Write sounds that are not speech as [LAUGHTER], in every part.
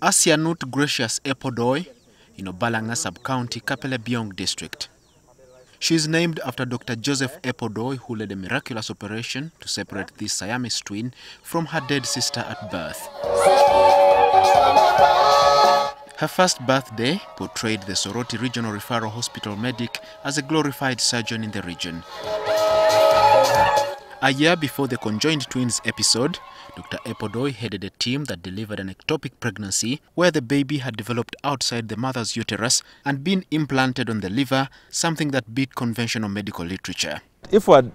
Asianut Gracious Epodoi in Obalanga Sub-County, Kapelebyong District. She is named after Dr. Joseph Epodoi, who led a miraculous operation to separate this Siamese twin from her dead sister at birth. Her first birthday portrayed the Soroti Regional Referral Hospital medic as a glorified surgeon in the region. A year before the conjoined twins episode, Dr. Epodoi headed a team that delivered an ectopic pregnancy where the baby had developed outside the mother's uterus and been implanted on the liver, something that beat conventional medical literature. If we had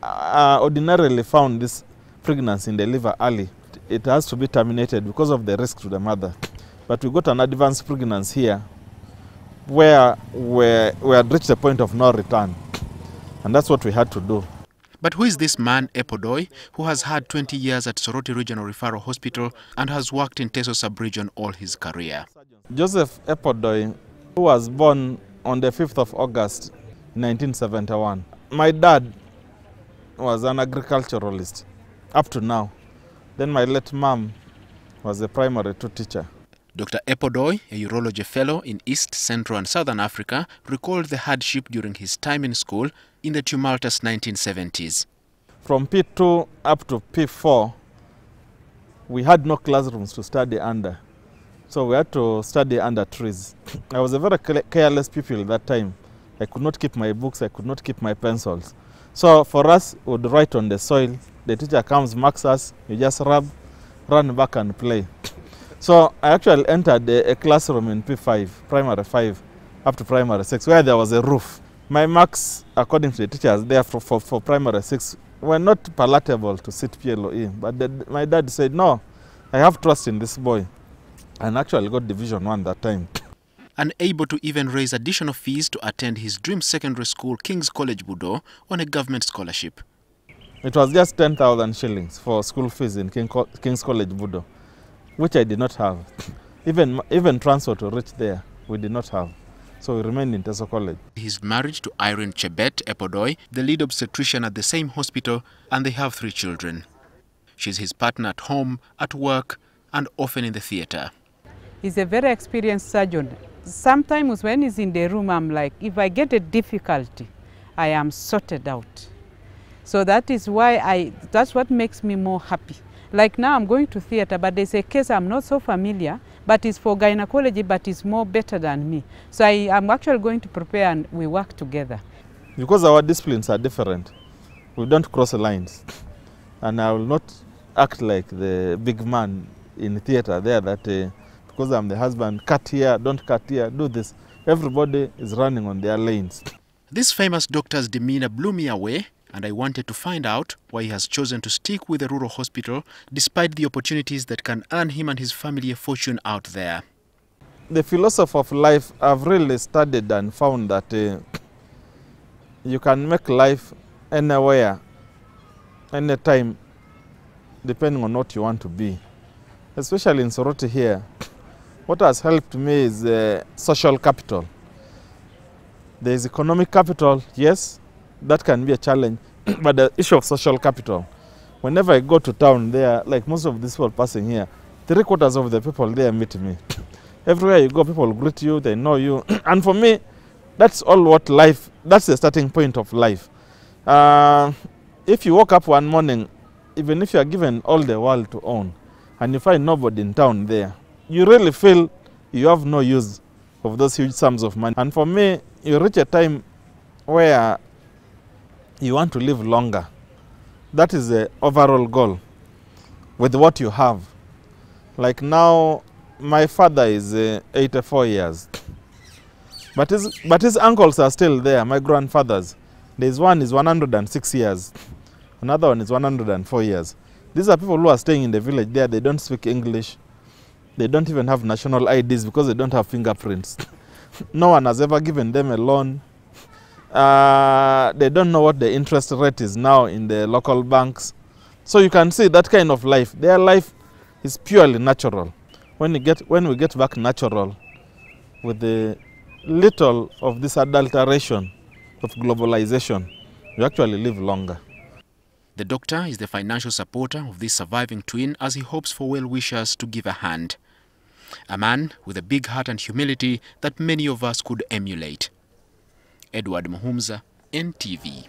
uh, ordinarily found this pregnancy in the liver early, it has to be terminated because of the risk to the mother. But we got an advanced pregnancy here where we, we had reached the point of no return. And that's what we had to do. But who is this man, Epodoi, who has had 20 years at Soroti Regional Referral Hospital and has worked in Teso sub-region all his career? Joseph Epodoi, who was born on the 5th of August 1971. My dad was an agriculturalist up to now. Then my late mom was a primary two teacher. Dr. Epodoy, a urology fellow in East, Central and Southern Africa, recalled the hardship during his time in school in the tumultuous 1970s. From P2 up to P4, we had no classrooms to study under. So we had to study under trees. I was a very careless pupil at that time. I could not keep my books, I could not keep my pencils. So for us, we would write on the soil. The teacher comes, marks us, you just rub, run back and play. So I actually entered a, a classroom in P5, primary 5, up to primary 6, where there was a roof. My marks, according to the teachers there for, for, for primary 6, were not palatable to sit PLE. But the, my dad said, no, I have trust in this boy. And actually got Division 1 that time. Unable to even raise additional fees to attend his dream secondary school, King's College Budo, on a government scholarship. It was just 10,000 shillings for school fees in King King's College Budo, which I did not have. [LAUGHS] even, even transfer to reach there, we did not have. So we remained in Teso College. He's married to Irene Chebet Epodoi, the lead obstetrician at the same hospital, and they have three children. She's his partner at home, at work, and often in the theatre. He's a very experienced surgeon. Sometimes when he's in the room, I'm like, if I get a difficulty, I am sorted out. So that is why I, that's what makes me more happy. Like now I'm going to theatre, but there's a case I'm not so familiar, but it's for gynecology, but it's more better than me. So I, I'm actually going to prepare and we work together. Because our disciplines are different, we don't cross the lines. And I will not act like the big man in theatre there that uh, because I'm the husband, cut here, don't cut here, do this. Everybody is running on their lanes. This famous doctor's demeanor blew me away and I wanted to find out why he has chosen to stick with the rural hospital despite the opportunities that can earn him and his family a fortune out there. The philosophy of life, I've really studied and found that uh, [CLEARS THROAT] you can make life anywhere, anytime, depending on what you want to be. Especially in Soroti here, [CLEARS THROAT] what has helped me is uh, social capital. There is economic capital, yes, that can be a challenge, [CLEARS THROAT] but the issue of social capital. Whenever I go to town there, like most of these people passing here, three quarters of the people there meet me. [CLEARS THROAT] Everywhere you go, people greet you, they know you. [CLEARS THROAT] and for me, that's all what life, that's the starting point of life. Uh, if you woke up one morning, even if you are given all the world to own, and you find nobody in town there, you really feel you have no use of those huge sums of money. And for me, you reach a time where you want to live longer. That is the overall goal with what you have. Like now, my father is uh, 84 years. But his, but his uncles are still there, my grandfathers. There's one is 106 years. Another one is 104 years. These are people who are staying in the village there. They don't speak English. They don't even have national IDs because they don't have fingerprints. [LAUGHS] no one has ever given them a loan. Uh, they don't know what the interest rate is now in the local banks. So you can see that kind of life. Their life is purely natural. When, you get, when we get back natural with the little of this adulteration of globalization, you actually live longer. The doctor is the financial supporter of this surviving twin as he hopes for well-wishers to give a hand. A man with a big heart and humility that many of us could emulate. Edward Muhumza, NTV.